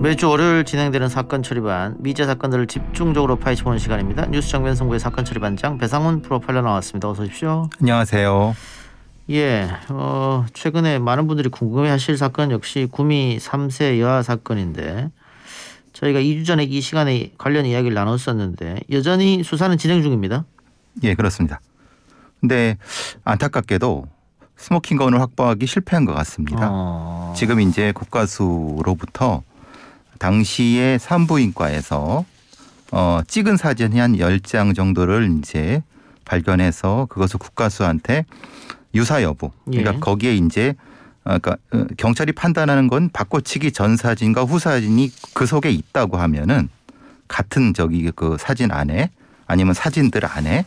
매주 월요일 진행되는 사건 처리반 미제 사건들을 집중적으로 파헤쳐보는 시간입니다. 뉴스 정면 승부의 사건 처리반장 배상훈 프로파일러 나왔습니다. 어서 오십시오. 안녕하세요. 예, 어, 최근에 많은 분들이 궁금해하실 사건 역시 구미 3세 여아 사건인데 저희가 2주 전에 이 시간에 관련 이야기를 나눴었는데 여전히 수사는 진행 중입니다. 예, 그렇습니다. 근데 안타깝게도 smoking gun을 확보하기 실패한 것 같습니다. 어... 지금 이제 국과수로부터 당시에 산부인과에서 어, 찍은 사진이 한 10장 정도를 이제 발견해서 그것을 국가수한테 유사 여부. 그러니까 예. 거기에 이제 어, 그러니까 어, 경찰이 판단하는 건 바꿔치기 전 사진과 후 사진이 그 속에 있다고 하면은 같은 저기 그 사진 안에 아니면 사진들 안에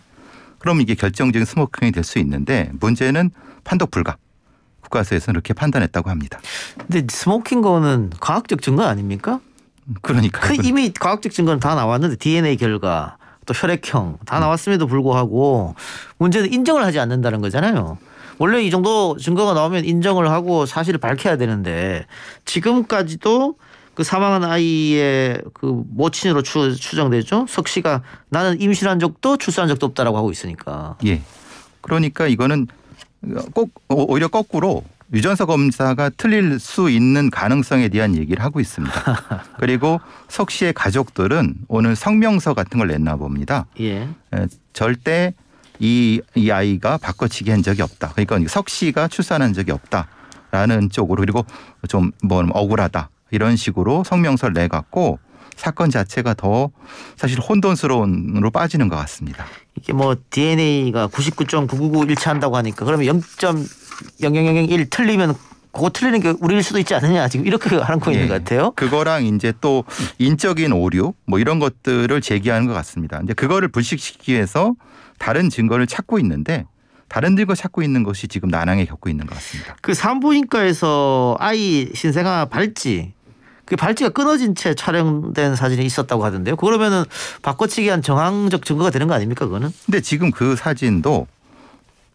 그럼 이게 결정적인 스모킹이 될 수 있는데 문제는 판독 불가. 국과수에서는 이렇게 판단했다고 합니다. 근데 smoking gun은 과학적 증거 아닙니까? 그러니까 그 이미 과학적 증거는 다 나왔는데 DNA 결과 또 혈액형 다 나왔음에도 불구하고 문제는 인정을 하지 않는다는 거잖아요. 원래 이 정도 증거가 나오면 인정을 하고 사실을 밝혀야 되는데 지금까지도 그 사망한 아이의 그 모친으로 추, 추정되죠. 석 씨가 나는 임신한 적도 출산한 적도 없다라고 하고 있으니까. 예. 그러니까 이거는 꼭 오히려 거꾸로 유전자 검사가 틀릴 수 있는 가능성에 대한 얘기를 하고 있습니다. 그리고 석 씨의 가족들은 오늘 성명서 같은 걸 냈나 봅니다. 예. 에, 절대 이, 이 아이가 바꿔치기 한 적이 없다. 그러니까 석 씨가 출산한 적이 없다라는 쪽으로 그리고 좀 뭐 억울하다 이런 식으로 성명서를 내갖고 사건 자체가 더 사실 혼돈스러운으로 빠지는 것 같습니다. 이게 뭐 DNA가 99.999 일치한다고 하니까 그러면 0.00001 틀리면 그거 틀리는 게 우리일 수도 있지 않느냐 지금 이렇게 하는 거 있는 예. 것 같아요. 그거랑 이제 또 인적인 오류 뭐 이런 것들을 제기하는 것 같습니다. 이제 그거를 불식시키기 위해서 다른 증거를 찾고 있는데 다른 증거 찾고 있는 것이 지금 난항에 겪고 있는 것 같습니다. 그 산부인과에서 아이 신생아 발찌 그 발찌가 끊어진 채 촬영된 사진이 있었다고 하던데요. 그러면은 바꿔치기 한 정황적 증거가 되는 거 아닙니까 그거는? 근데 지금 그 사진도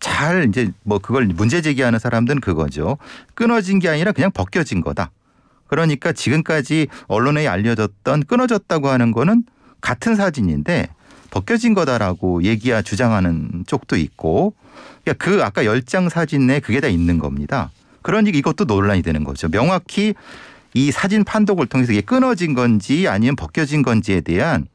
잘 이제 뭐 그걸 문제 제기하는 사람들은 그거죠. 끊어진 게 아니라 그냥 벗겨진 거다. 그러니까 지금까지 언론에 알려졌던 끊어졌다고 하는 거는 같은 사진인데 벗겨진 거다라고 얘기야 주장하는 쪽도 있고 그러니까 그 아까 열 장 사진 내에 그게 다 있는 겁니다. 그러니까 이것도 논란이 되는 거죠. 명확히 이 사진 판독을 통해서 이게 끊어진 건지 아니면 벗겨진 건지에 대한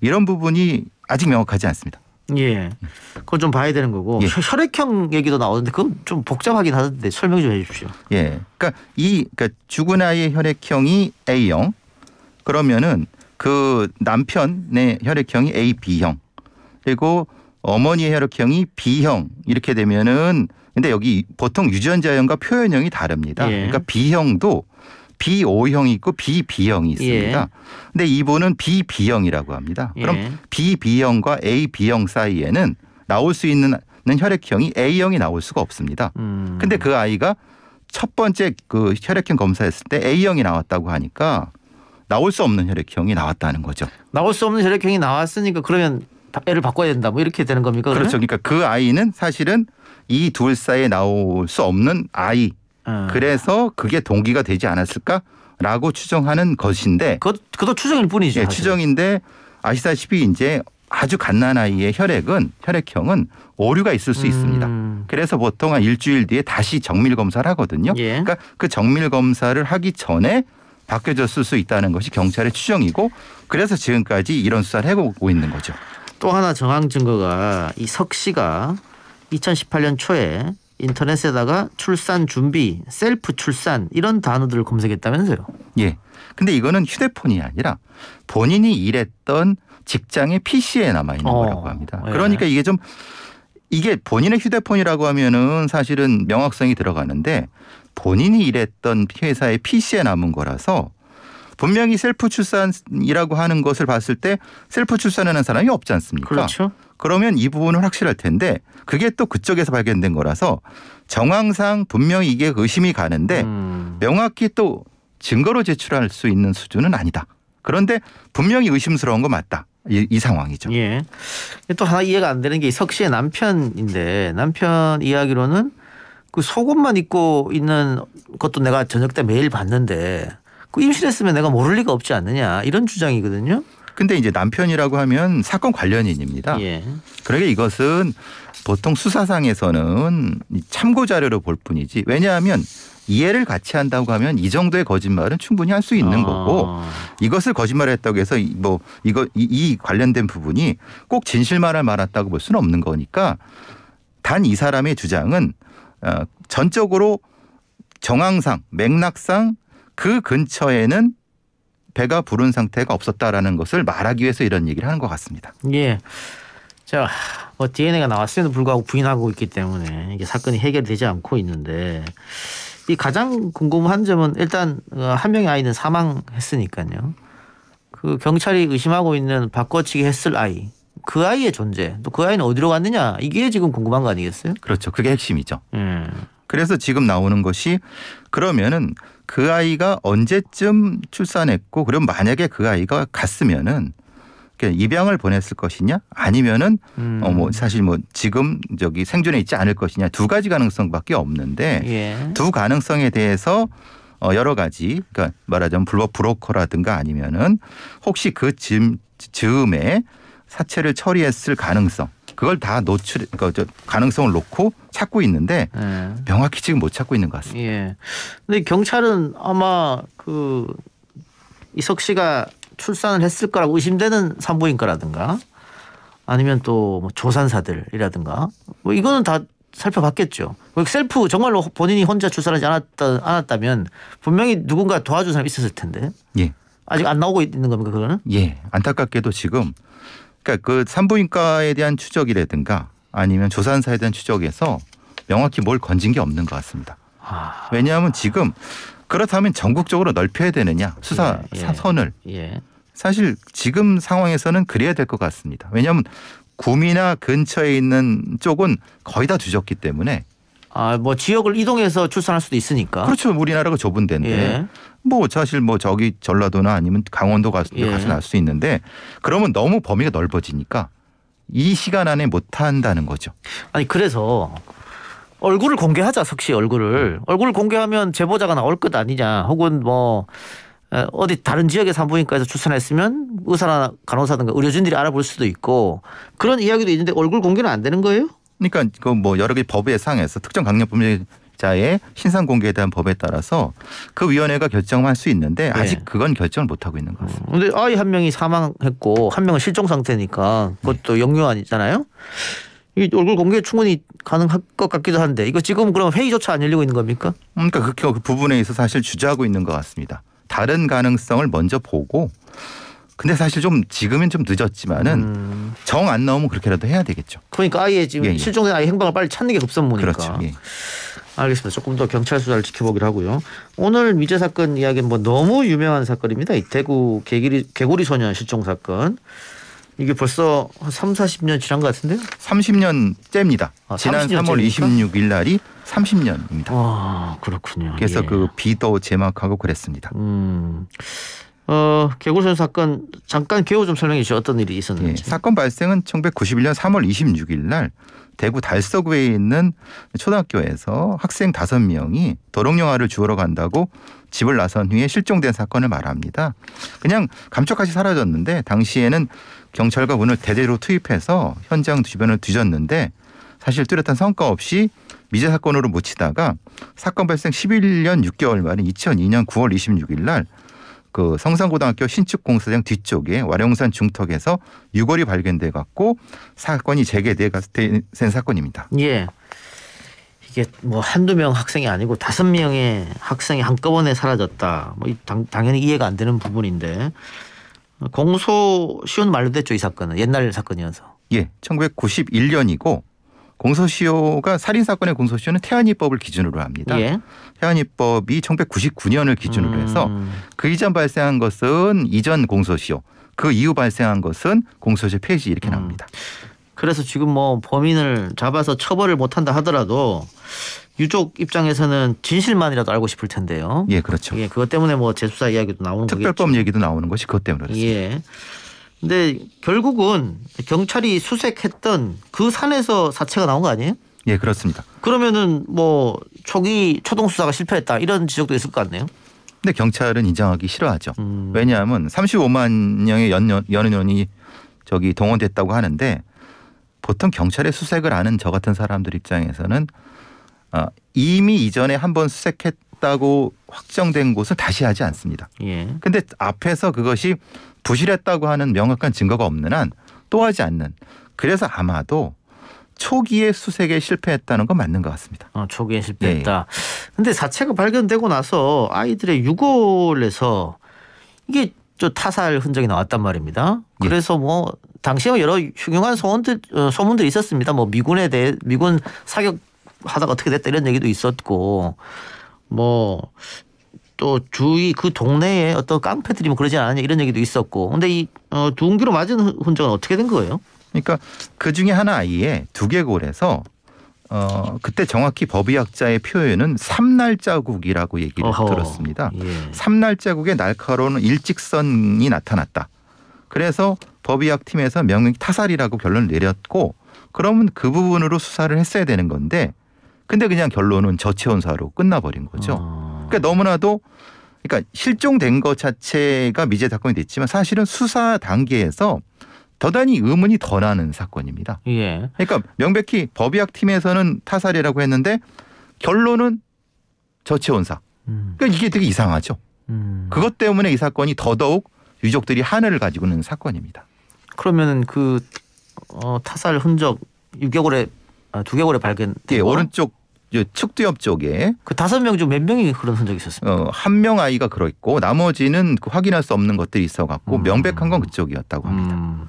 이런 부분이 아직 명확하지 않습니다. 예. 그건 좀 봐야 되는 거고 예. 혈- 혈액형 얘기도 나오는데 그건 좀 복잡하긴 하던데 설명 좀 해주십시오. 예. 그러니까 이 그러니까 죽은 아이의 혈액형이 A형 그러면은 그 남편의 혈액형이 AB형 그리고 어머니의 혈액형이 B형 이렇게 되면은 근데 여기 보통 유전자형과 표현형이 다릅니다. 예. 그러니까 B형도 B5형이 있고 BB형이 있습니다. 예. 근데 이분은 BB형이라고 합니다. 그럼 예. BB형과 AB형 사이에는 나올 수 있는 혈액형이 A형이 나올 수가 없습니다. 음. 근데 그 아이가 첫 번째 그 혈액형 검사했을 때 A형이 나왔다고 하니까 나올 수 없는 혈액형이 나왔다는 거죠. 나올 수 없는 혈액형이 나왔으니까 그러면 바- 애를 바꿔야 된다 뭐 이렇게 되는 겁니까? 그러면? 그렇죠. 그러니까 그 아이는 사실은 이 둘 사이에 나올 수 없는 아이. 어. 그래서 그게 동기가 되지 않았을까라고 추정하는 것인데 그것 그것도 추정일 뿐이죠. 예. 추정인데 아시다시피 이제 아주 갓난 아이의 혈액은 혈액형은 오류가 있을 수 있습니다. 음. 그래서 보통 한 일주일 뒤에 다시 정밀 검사를 하거든요. 예. 그러니까 그 정밀 검사를 하기 전에 바뀌어졌을 수 있다는 것이 경찰의 추정이고 그래서 지금까지 이런 수사를 해오고 있는 거죠. 또 하나 정황 증거가 이 석 씨가 2018년 초에 인터넷에다가 출산 준비, 셀프 출산 이런 단어들을 검색했다면서요. 예. 근데 이거는 휴대폰이 아니라 본인이 일했던 직장의 PC에 남아 있는 어, 거라고 합니다. 예. 그러니까 이게 좀 이게 본인의 휴대폰이라고 하면은 사실은 명확성이 들어가는데 본인이 일했던 회사의 PC에 남은 거라서 분명히 셀프 출산이라고 하는 것을 봤을 때 셀프 출산하는 사람이 없지 않습니까? 그렇죠. 그러면 이 부분은 확실할 텐데 그게 또 그쪽에서 발견된 거라서 정황상 분명히 이게 의심이 가는데 음. 명확히 또 증거로 제출할 수 있는 수준은 아니다. 그런데 분명히 의심스러운 거 맞다. 이, 이 상황이죠. 예. 또 하나 이해가 안 되는 게 석 씨의 남편인데 남편 이야기로는 그 속옷만 입고 있는 것도 내가 저녁 때 매일 봤는데 그 임신했으면 내가 모를 리가 없지 않느냐 이런 주장이거든요. 근데 이제 남편이라고 하면 사건 관련인입니다. 예. 그러게 이것은 보통 수사상에서는 이 참고 자료로 볼 뿐이지 왜냐하면 이해를 같이 한다고 하면 이 정도의 거짓말은 충분히 할 수 있는 아. 거고 이것을 거짓말했다고 해서 이- 뭐 이거 이, 이 관련된 부분이 꼭 진실만을 말았다고 볼 수는 없는 거니까 단 이 사람의 주장은 어, 전적으로 정황상 맥락상 그 근처에는 배가 부른 상태가 없었다라는 것을 말하기 위해서 이런 얘기를 하는 것 같습니다. 예. 자, 뭐 DNA가 나왔음에도 불구하고 부인하고 있기 때문에 이게 사건이 해결되지 않고 있는데 이 가장 궁금한 점은 일단 어, 한 명의 아이는 사망했으니까요. 그 경찰이 의심하고 있는 바꿔치기 했을 아이, 그 아이의 존재, 또 그 아이는 어디로 갔느냐 이게 지금 궁금한 거 아니겠어요? 그렇죠. 그게 핵심이죠. 예. 그래서 지금 나오는 것이 그러면은 그 아이가 언제쯤 출산했고 그럼 만약에 그 아이가 갔으면은 입양을 보냈을 것이냐 아니면은 음. 어뭐 사실 뭐 지금 저기 생존해 있지 않을 것이냐 두 가지 가능성밖에 없는데 예. 두 가능성에 대해서 어 여러 가지 그러니까 말하자면 불법 브로커라든가 아니면은 혹시 그 즈음, 즈음에 사체를 처리했을 가능성 그걸 다 노출 그러니까 저 가능성을 놓고 찾고 있는데 예. 명확히 지금 못 찾고 있는 것 같습니다. 예. 근데 경찰은 아마 그 이석 씨가 출산을 했을 거라고 의심되는 산부인과라든가 아니면 또 뭐 조산사들이라든가 뭐 이거는 다 살펴봤겠죠. 뭐 셀프 정말로 본인이 혼자 출산하지 않았다 않았다면 분명히 누군가 도와준 사람이 있었을 텐데 예, 아직 안 나오고 있는 겁니까 그거는? 예. 안타깝게도 지금 그러니까 그 산부인과에 대한 추적이라든가 아니면 조산사에 대한 추적에서 명확히 뭘 건진 게 없는 것 같습니다. 아, 왜냐하면 지금 그렇다면 전국적으로 넓혀야 되느냐 수사 예, 예. 사선을 예. 사실 지금 상황에서는 그래야 될 것 같습니다. 왜냐하면 구미나 근처에 있는 쪽은 거의 다 뒤졌기 때문에 아, 뭐 지역을 이동해서 출산할 수도 있으니까. 그렇죠. 우리나라가 좁은 데인데 예. 뭐 사실 뭐 저기 전라도나 아니면 강원도 가서 예. 가서 날 수 있는데 그러면 너무 범위가 넓어지니까 이 시간 안에 못 한다는 거죠. 아니 그래서 얼굴을 공개하자 석씨 얼굴을 얼굴을 공개하면 제보자가 나올 것 아니냐 혹은 뭐 에, 어디 다른 지역의 산부인과에서 출산했으면 의사나 간호사든가 의료진들이 알아볼 수도 있고 그런 이야기도 있는데 얼굴 공개는 안 되는 거예요? 그러니까 그 뭐 여러 개 법에 상해서 특정 강력범죄자의 신상 공개에 대한 법에 따라서 그 위원회가 결정할 수 있는데 아직 네. 그건 결정을 못 하고 있는 것 같습니다. 근데 아이 한 명이 사망했고 한 명은 실종 상태니까 그것도 영유아니잖아요. 이 얼굴 공개 충분히 가능할 것 같기도 한데 이거 지금 그럼 회의조차 안 열리고 있는 겁니까? 그러니까 그, 그 부분에 있어서 사실 주저하고 있는 것 같습니다. 다른 가능성을 먼저 보고 근데 사실 좀 지금은 좀 늦었지만은 음, 정안 나오면 그렇게라도 해야 되겠죠. 그러니까 아이의 지금 예, 예. 실종된 아이 행방을 빨리 찾는 게 급선무니까. 그렇죠. 예. 알겠습니다. 조금 더 경찰 수사를 지켜보기로 하고요. 오늘 미제 사건 이야기는 뭐 너무 유명한 사건입니다. 이 대구 개구리, 개구리 소년 실종 사건. 이게 벌써 한 3, 40년 지난 것 같은데요? 30년째입니다. 아, 지난 30 3월 년째입니까? 26일 날이 30년입니다. 아, 그렇군요. 그래서 예. 그 비도 제막하고 그랬습니다. 음. 어, 소년 사건 잠깐 개요 좀 설명해 주시죠. 어떤 일이 예, 있었는지. 사건 발생은 1991년 3월 26일 날 대구 달서구에 있는 초등학교에서 학생 5명이 도롱뇽아를 주우러 간다고 집을 나선 후에 실종된 사건을 말합니다. 그냥 감쪽같이 사라졌는데 당시에는 경찰과 군을 대대로 투입해서 현장 주변을 뒤졌는데 사실 뚜렷한 성과 없이 미제 사건으로 묻히다가 사건 발생 11년 6개월 만인 2002년 9월 26일 날 그 성산고등학교 신축 공사장 뒤쪽에 와룡산 중턱에서 유골이 발견돼 갖고 사건이 재개돼 된 사건입니다. 예. 이게 뭐 한두 명 학생이 아니고 다섯 명의 학생이 한꺼번에 사라졌다. 뭐이 당, 당연히 이해가 안 되는 부분인데 공소시효는 만료됐죠 이 사건은 옛날 사건이어서. 예, 1991년이고 공소시효가 살인 사건의 공소시효는 태안이법을 기준으로 합니다. 예. 태안이법이 1999년을 기준으로 해서 음, 그 이전 발생한 것은 이전 공소시효, 그 이후 발생한 것은 공소시효 폐지 이렇게 음. 나옵니다. 그래서 지금 뭐 범인을 잡아서 처벌을 못한다 하더라도 유족 입장에서는 진실만이라도 알고 싶을 텐데요. 예, 그렇죠. 예, 그것 때문에 뭐 재수사 이야기도 나오는 거겠죠. 특별법 얘기도 나오는 것이 그것 때문에 그렇습니다. 예. 근데 결국은 경찰이 수색했던 그 산에서 사체가 나온 거 아니에요? 예, 그렇습니다. 그러면은 뭐 초기 초동 수사가 실패했다 이런 지적도 있을 것 같네요. 근데 경찰은 인정하기 싫어하죠. 음. 왜냐하면 35만 명의 연, 연원이 저기 동원됐다고 하는데 보통 경찰의 수색을 아는 저 같은 사람들 입장에서는 어, 이미 이전에 한 번 수색했 다고 확정된 곳을 다시 하지 않습니다. 예. 근데 앞에서 그것이 부실했다고 하는 명확한 증거가 없는 한 또 하지 않는 그래서 아마도 초기에 수색에 실패했다는 건 맞는 것 같습니다. 어, 초기에 실패했다. 근데 사체가 발견되고 나서 아이들의 유골에서 이게 저 타살 흔적이 나왔단 말입니다. 예. 그래서 뭐 당시에 여러 흉흉한 소문들 어, 소문들이 있었습니다. 뭐 미군에 대해 미군 사격 하다가 어떻게 됐다 이런 얘기도 있었고 뭐. 또 주위 그 동네에 어떤 깡패들이 뭐 그러지 않았냐 이런 얘기도 있었고 근데 이 어, 둥기로 맞은 흔- 흔적은 어떻게 된 거예요? 그러니까 그 중에 하나 아이의 두개골에서 어 그때 정확히 법의학자의 표현은 삼날 자국이라고 얘기를 어허. 들었습니다. 예. 삼날 자국의 날카로운 일직선이 나타났다. 그래서 법의학 팀에서 명명 타살이라고 결론을 내렸고 그러면 그 부분으로 수사를 했어야 되는 건데 근데 그냥 결론은 저체온사로 끝나버린 거죠. 어. 그러니까 너무나도 그러니까 실종된 것 자체가 미제 사건이 됐지만 사실은 수사 단계에서 더단히 의문이 더 나는 사건입니다. 예. 그러니까 명백히 법의학 팀에서는 타살이라고 했는데 결론은 저체온사. 음. 그러니까 이게 되게 이상하죠. 음. 그것 때문에 이 사건이 더더욱 유족들이 한을 가지고 있는 사건입니다. 그러면은 그 어, 타살 흔적 6개월에 아, 2개월에 발견된 예, 거? 오른쪽 저 측두엽 쪽에 그 다섯 명 중 몇 명이 그런 흔적이 있었습니까? 어, 한 명 아이가 그러 있고 나머지는 그 확인할 수 없는 것들이 있어 갖고 음. 명백한 건 그쪽이었다고 합니다. 음.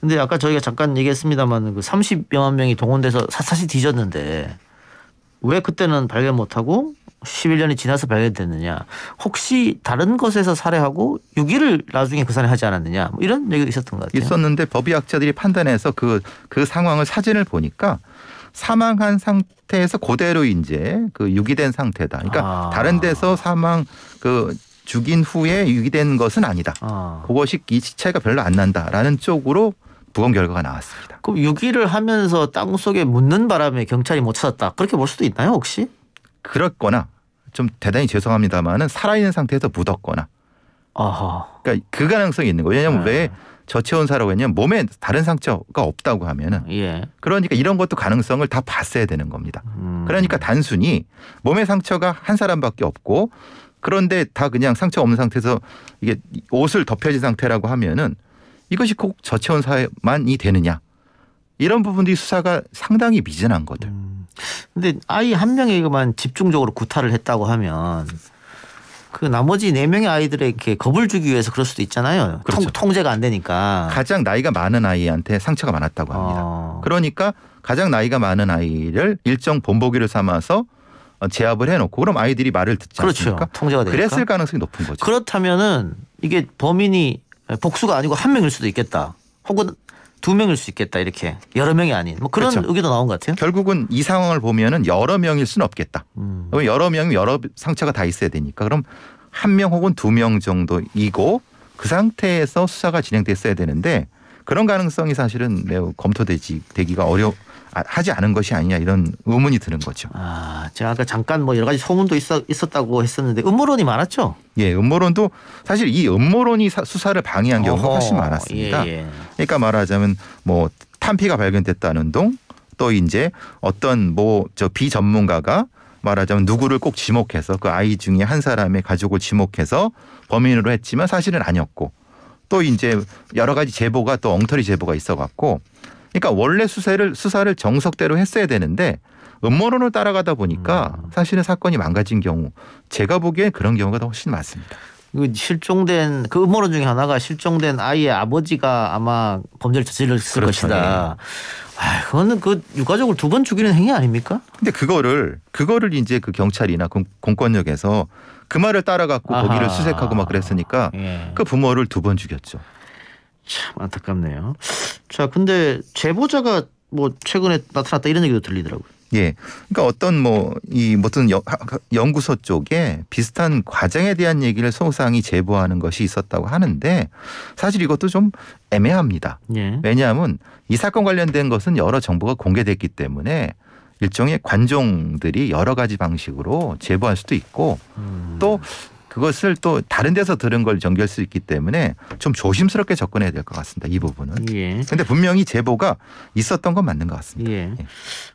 근데 아까 저희가 잠깐 얘기했습니다만 그 30여만 명이 동원돼서 사사시 뒤졌는데 왜 그때는 발견 못 하고 11년이 지나서 발견됐느냐? 혹시 다른 것에서 살해하고 유기를 나중에 그 산에 하지 않았느냐? 뭐 이런 얘기도 있었던 것 같아요. 있었는데 법의학자들이 판단해서 그, 그 상황을 사진을 보니까 사망한 상태에서 그대로 이제 그 유기된 상태다. 그러니까 아. 다른 데서 사망 그 죽인 후에 유기된 것은 아니다. 아. 그것이 이 차이가 별로 안 난다라는 쪽으로 부검 결과가 나왔습니다. 그럼 유기를 하면서 땅 속에 묻는 바람에 경찰이 못 찾았다. 그렇게 볼 수도 있나요, 혹시? 그렇거나 좀 대단히 죄송합니다만은 살아있는 상태에서 묻었거나 아하. 그러니까 그 가능성이 있는 거예요. 왜냐하면 네. 왜 저체온사라고 했냐면 몸에 다른 상처가 없다고 하면은 예. 그러니까 이런 것도 가능성을 다 봤어야 되는 겁니다. 음. 그러니까 단순히 몸에 상처가 한 사람밖에 없고 그런데 다 그냥 상처 없는 상태에서 이게 옷을 덮여진 상태라고 하면은 이것이 꼭 저체온사만이 되느냐 이런 부분들이 수사가 상당히 미진한 것들. 음. 근데 아이 한 명에게만 집중적으로 구타를 했다고 하면 그 나머지 네 명의 아이들에게 겁을 주기 위해서 그럴 수도 있잖아요. 그렇죠. 통, 통제가 안 되니까. 가장 나이가 많은 아이한테 상처가 많았다고 합니다. 어. 그러니까 가장 나이가 많은 아이를 일정 본보기를 삼아서 어, 제압을 해놓고 그럼 아이들이 말을 듣지 그렇죠. 않습니까? 통제가 되니까. 그랬을 가능성이 높은 거죠. 그렇다면은 이게 범인이 복수가 아니고 한 명일 수도 있겠다. 혹은 두 명일 수 있겠다. 이렇게 여러 명이 아닌 뭐 그런 그렇죠. 의견도 나온 것 같아요. 결국은 이 상황을 보면은 여러 명일 수는 없겠다. 음. 그럼 여러 명이 여러 상처가 다 있어야 되니까 그럼 한 명 혹은 두 명 정도이고 그 상태에서 수사가 진행됐어야 되는데 그런 가능성이 사실은 매우 검토되지 되기가 어려 아, 하지 않은 것이 아니냐 이런 의문이 드는 거죠. 아, 제가 아까 잠깐 뭐 여러 가지 소문도 있었, 있었다고 했었는데 음모론이 많았죠. 예, 음모론도 사실 이 음모론이 사- 수사를 방해한 경우가 어허, 훨씬 많았습니다. 예, 예. 그러니까 말하자면 뭐 탄피가 발견됐다는 동 또 이제 어떤 뭐 저 비전문가가 말하자면 누구를 꼭 지목해서 그 아이 중에 한 사람의 가족을 지목해서 범인으로 했지만 사실은 아니었고 또 이제 여러 가지 제보가 또 엉터리 제보가 있어 갖고 그러니까 원래 수사를 수사를 정석대로 했어야 되는데 음모론을 따라가다 보니까 음. 사실은 사건이 망가진 경우 제가 보기엔 그런 경우가 더 훨씬 많습니다. 그 실종된 그 음모론 중에 하나가 실종된 아이의 아버지가 아마 범죄를 저질렀을 그렇죠. 것이다. 아, 그거는 그 유가족을 두 번 죽이는 행위 아닙니까? 근데 그거를 그거를 이제 그 경찰이나 공- 공권력에서 그 말을 따라갖고 아하. 거기를 수색하고 막 그랬으니까 예. 그 부모를 두 번 죽였죠. 참 안타깝네요. 자, 근데 제보자가 뭐 최근에 나타났다 이런 얘기도 들리더라고요. 예. 그러니까 어떤 뭐 이 무슨 연구소 쪽에 비슷한 과정에 대한 얘기를 소상히 제보하는 것이 있었다고 하는데 사실 이것도 좀 애매합니다. 예. 왜냐하면 이 사건 관련된 것은 여러 정보가 공개됐기 때문에 일종의 관종들이 여러 가지 방식으로 제보할 수도 있고 음. 또 그것을 또 다른 데서 들은 걸 전개할 수 있기 때문에 좀 조심스럽게 접근해야 될 것 같습니다. 이 부분은. 예. 근데 분명히 제보가 있었던 건 맞는 것 같습니다. 예.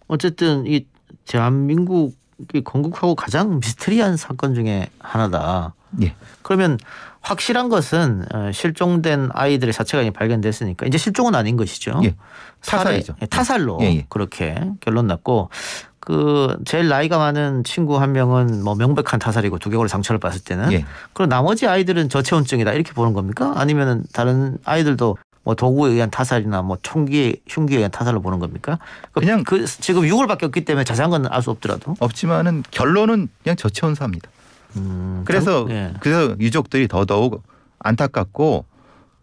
어쨌든 이 대한민국이 건국하고 가장 미스터리한 사건 중에 하나다. 예. 그러면 확실한 것은 어, 실종된 아이들의 사체가 발견됐으니까 이제 실종은 아닌 것이죠. 예. 타살이죠. 예, 타살로 예, 예. 그렇게 결론 났고 그 제일 나이가 많은 친구 한 명은 뭐 명백한 타살이고 두개골 상처를 봤을 때는 예. 그리고 나머지 아이들은 저체온증이다 이렇게 보는 겁니까? 아니면은 다른 아이들도 뭐 도구에 의한 타살이나 뭐 총기에 흉기에 의한 타살로 보는 겁니까? 그- 그냥- 그 지금 6월밖에 없기 때문에 자세한 건 알 수 없더라도 없지만은 결론은 그냥 저체온사입니다. 음, 그래서 장- 예. 그래서 유족들이 더더욱 안타깝고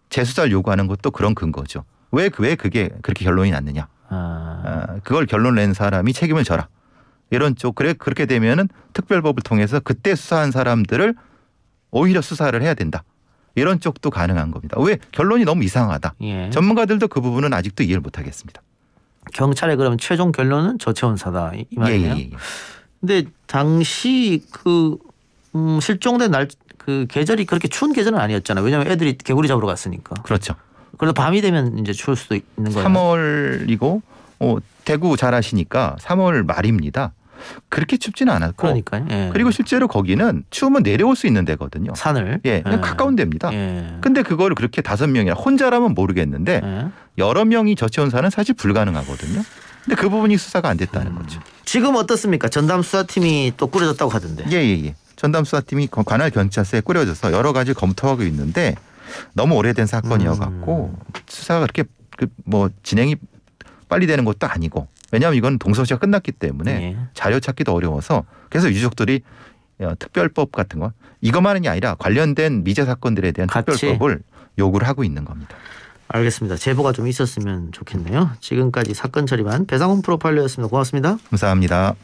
재수사를 요구하는 것도 그런 근거죠. 왜, 그- 왜 그게 그렇게 결론이 났느냐. 아, 아, 그걸 결론 낸 사람이 책임을 져라. 이런 쪽 그래 그렇게 되면은 특별법을 통해서 그때 수사한 사람들을 오히려 수사를 해야 된다. 이런 쪽도 가능한 겁니다. 왜 결론이 너무 이상하다. 예. 전문가들도 그 부분은 아직도 이해를 못 하겠습니다. 경찰의 그러면 최종 결론은 저체온사다 이, 이 예, 말이에요. 예, 예. 근데 당시 그 음, 실종된 날 그 계절이 그렇게 추운 계절은 아니었잖아요. 왜냐하면 애들이 개구리 잡으러 갔으니까. 그렇죠. 그래도 밤이 되면 이제 추울 수도 있는 거예요. 3월이고 어, 대구 잘 아시니까 3월 말입니다. 그렇게 춥지는 않았고 그러니까요. 예. 그리고 실제로 거기는 추우면 내려올 수 있는 데거든요. 산을 예, 그냥 가까운 데입니다. 예. 근데 그걸 그렇게 다섯 명이나 혼자라면 모르겠는데 예. 여러 명이 저체온사는 사실 불가능하거든요. 근데 그 부분이 수사가 안 됐다는 음. 거죠. 지금 어떻습니까? 전담 수사팀이 또 꾸려졌다고 하던데. 예, 예, 예. 전담 수사팀이 거- 관할 경찰서에 꾸려져서 여러 가지 검토하고 있는데 너무 오래된 사건이어 갖고 음. 수사가 그렇게 그 뭐 진행이 빨리 되는 것도 아니고 왜냐하면 이건 동서시가 끝났기 때문에 예. 자료 찾기도 어려워서 그래서 유족들이 어, 특별법 같은 거 이것만이 아니라 관련된 미제 사건들에 대한 같이. 특별법을 요구를 하고 있는 겁니다. 알겠습니다. 제보가 좀 있었으면 좋겠네요. 지금까지 사건 처리반 배상훈 프로파일러였습니다. 고맙습니다. 감사합니다.